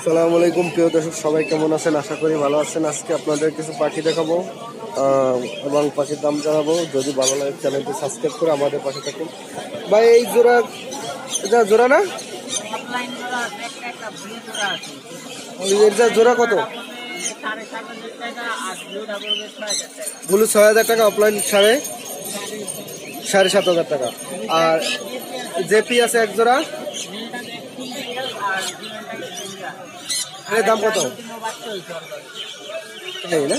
আসসালামু আলাইকুম, প্রিয় দর্শক, সবাই কেমন আছেন? আশা করি ভালো আছেন। আজকে আপনাদের কিছু পাখি দেখাবো এবং পাখির দাম জানাব। যদি ভালো লাগে, চ্যানেলটি সাবস্ক্রাইব করে আমাদের পাশে থাকুন। ভাই, এই জোড়া, এটা জোড়া না? এটা জোড়া কত? ব্লু ছয় হাজার টাকা অফলাইন সাড়ে সাড়ে সাত হাজার টাকা। আর জেপি আছে এক জোড়া নীলটা একটু রিয়েল আর জিমেলটা একটু রিয়েল এর দাম কত। এই না?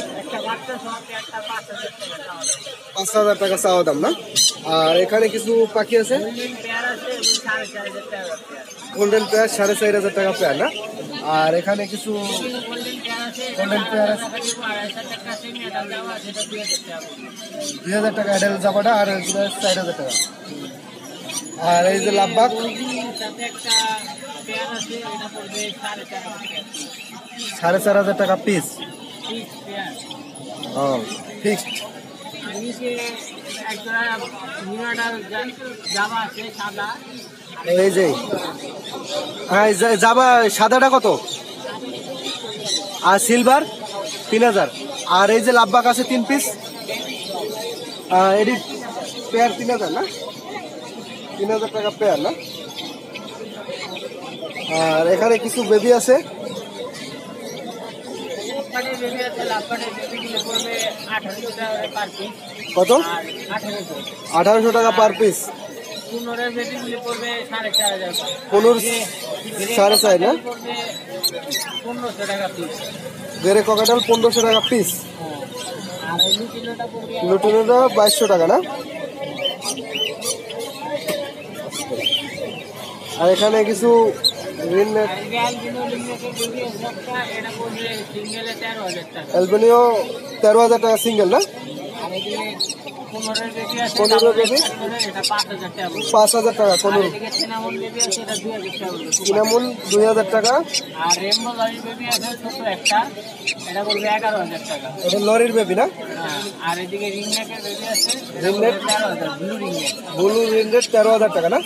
পাঁচ হাজার টাকা চাওয়া দাম না? আর এখানে কিছু পাখি আছে? গোল্ডেন পেয়ার সাড়ে চার হাজার টাকা পেয়ার না? আর এখানে কিছু গোল্ডেন পেয়ার দুই হাজার টাকা টাকা জামাটা আর চার হাজার টাকা। আর এই যে লাভবাগ? সাড়ে চার হাজার টাকা পিস ও ফিক্সড এই যে হ্যাঁ এই যে- জাবা সাদাটা কত? আর সিলভার তিন হাজার। আর এই যে লাভবাগ আছে তিন পিস এডি পেয়ার তিন হাজার না? তিন হাজার টাকা পেয়ার না? আর এখানে কিছু বেবি আছে? কত? আঠারোশো। টাকা পার পিস সাড়ে চার পনেরো সাড়ে চার না? পনেরোশো টাকা পিস গেরে ককাটাল পনেরোশো টাকা পিস লুটিনোটা বাইশশো টাকা না আর এখানে কিছু গ্রিন নেট অ্যালবিনো লিঙ্গের বেবি আছে একটা এটা পড়বে সিঙ্গেলে তেরো এখানে কিছু অ্যালবেনিও তেরো হাজার টাকা সিঙ্গেল না? পনেরো? এটা পাঁচ হাজার টাকা আছে এটা দুই হাজার টাকা এটা লরির বেবি না? হ্যাঁ, ব্লু রিং রেট তেরো হাজার টাকা না?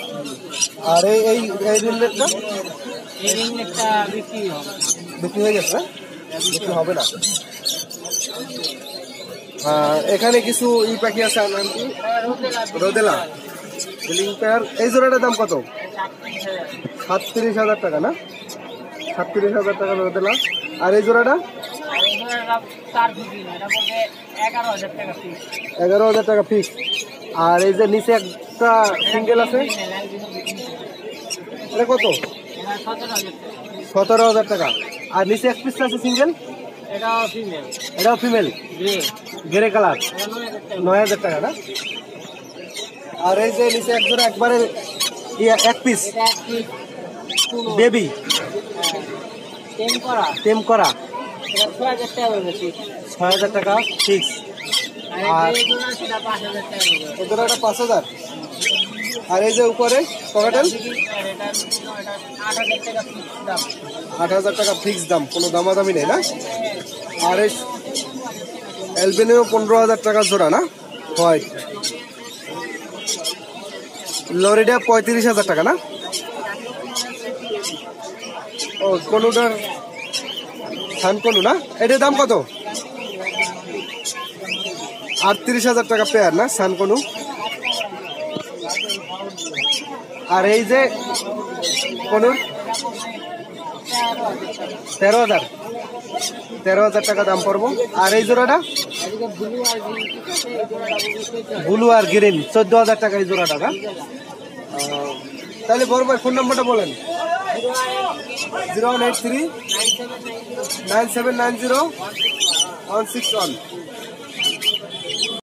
আর এই এই রেটটা রিং নেকটা বিক্রি হয়ে গেছে না? বিক্রি হবে না। এখানে কিছু ই পাখি আছে রোদেলা। এই জোড়াটার দাম কত? সাতত্রিশ হাজার টাকা, না? সাতত্রিশ হাজার টাকা রোদেলা। আর এই জোড়াটা? এগারো হাজার টাকা ফিক্স আর এই যে নিচে একটা সিঙ্গেল আছে? এটা কত? সতেরো হাজার টাকা। আর নিচে এক পিস আছে সিঙ্গেল এটাও ফিমেল এটাও ফিমেল গ্রে গ্রে কালার এটা নয় হাজার টাকা না? আর এই যে নিচে এক জোড়া একবারে ইয়া, এক পিস এটা বেবি টেম করা। টেম করা। এটা ছয় হাজার টাকা ফিক্স আর সেটা পাঁচ হাজার? আর এই যে উপরে এটা আট হাজার টাকা ফিক্স দাম, কোনো দামাদামি নেই না? আর এই অ্যালবেনিও পনেরো হাজার টাকা জোড়া না? হোয়াইট লরিটা পঁয়ত্রিশ হাজার টাকা না? ও, কনুটার থান কনু না? এটার দাম কত? আটত্রিশ হাজার টাকা পেয়ার না সানকনু আর এই যে কনুর তেরো হাজার। তেরো হাজার টাকা দাম পড়ব। আর এই জোড়াটা? ব্লু আর গ্রিন, চোদ্দ হাজার টাকা এই জোড়াটা না তাহলে বড় ভাই ফোন নাম্বারটা বলেন। Zero one eight three, nine seven nine zero, one six one.